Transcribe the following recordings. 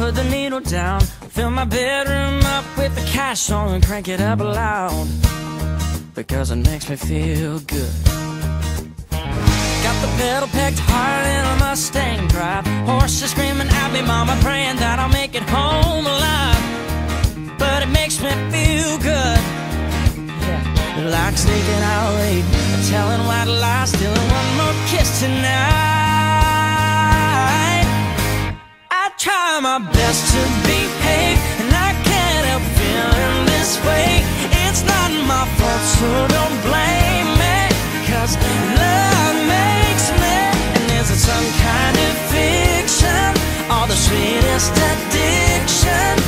put the needle down. Fill my bedroom up with the Cash song and crank it up loud. Because it makes me feel good. Got the pedal packed hard in a Mustang drive. Horses screaming at me, mama praying that I'll make it home alive. But it makes me feel good. Yeah. Like sneaking out late, telling white lies, stealing one more kiss tonight. Best to behave, and I can't help feeling this way. It's not my fault, so don't blame me. Cause love makes me, and is it some kind of fiction? Or the sweetest addiction?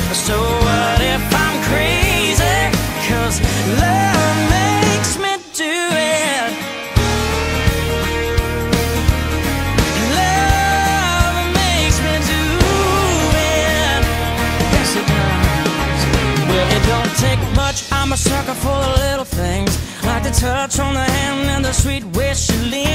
Take much. I'm a sucker for the little things, like the touch on the hand and the sweet way she leans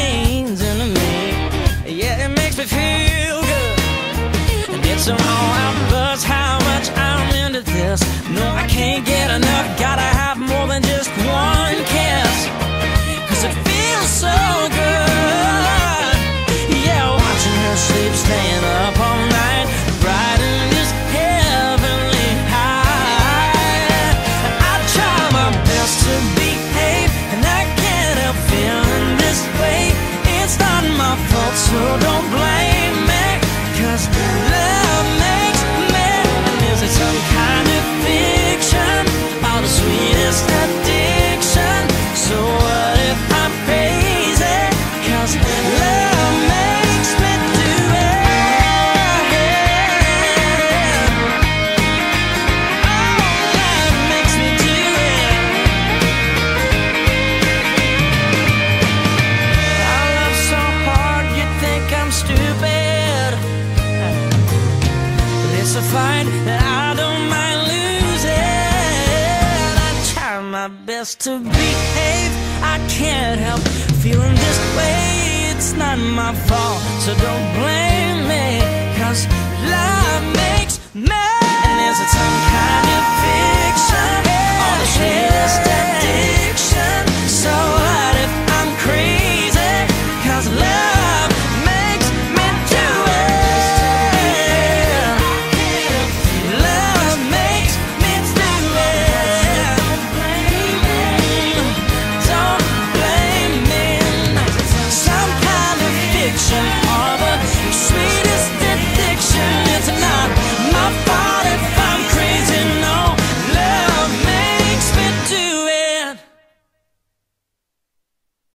a fight that I don't mind losing. I try my best to behave. I can't help feeling this way. It's not my fault, so don't blame me. Cause love makes me.